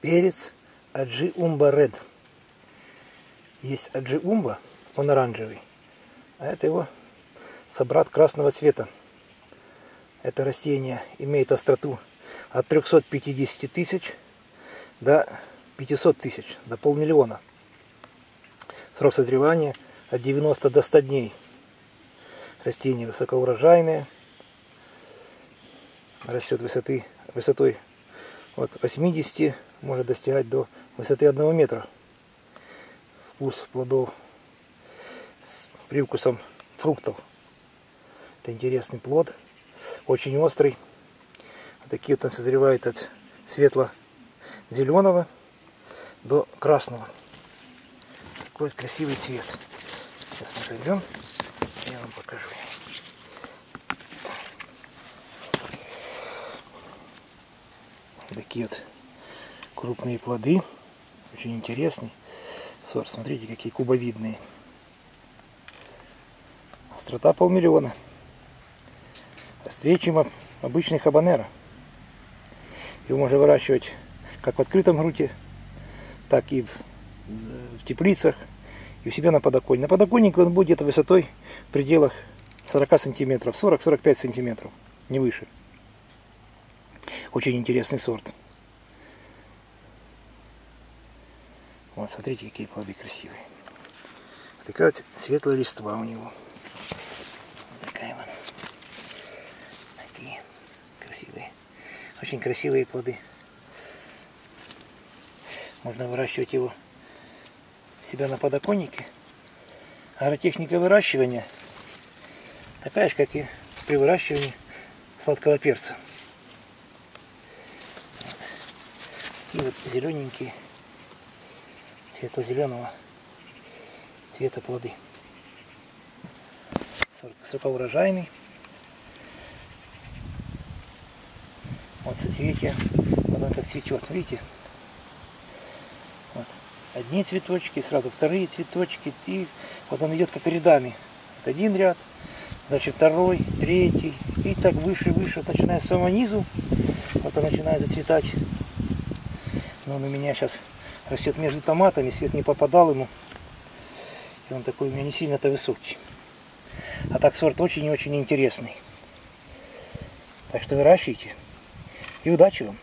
перец Аджи Умба Ред. Есть Аджи Умба, он оранжевый, а это его собрат красного цвета. Это растение имеет остроту от 350 тысяч до 500 тысяч, до полмиллиона. Срок созревания от 90 до 100 дней. Растение высокоурожайное, растет высоты, высотой от 80 может достигать до высоты 1 метра. Вкус плодов с привкусом фруктов. Это интересный плод, очень острый. Вот такие вот он созревает от светло-зеленого до красного. Такой красивый цвет. Сейчас мы зайдем, Такие вот крупные плоды. Очень интересный сорт. Смотрите, какие кубовидные. Острота полмиллиона. Острее, обычный хабанера. Его можно выращивать как в открытом грунте, так и в, в теплицах, и у себя на подоконнике. На подоконнике он будет высотой в пределах 40 сантиметров, 40-45 сантиметров, не выше. Очень интересный сорт. Вот, смотрите, какие плоды красивые. Такая вот светлая листва у него. Такая вот. Такие красивые. Очень красивые плоды. Можно выращивать его себя на подоконнике. Агротехника выращивания такая же, как и при выращивании сладкого перца. Вот. И вот зелененькие светло-зеленого цвета плоды. Сокоурожайный. Вот соцветие, вот он как цветет, видите? Вот. Одни цветочки, сразу вторые цветочки, и вот он идет как рядами. Вот один ряд, дальше второй, третий, и так выше, выше, начиная с самого низу, вот он начинает зацветать. Он у меня сейчас растет между томатами, свет не попадал ему. И он такой у меня не сильно-то высокий. А так сорт очень и очень интересный. Так что выращивайте. И удачи вам!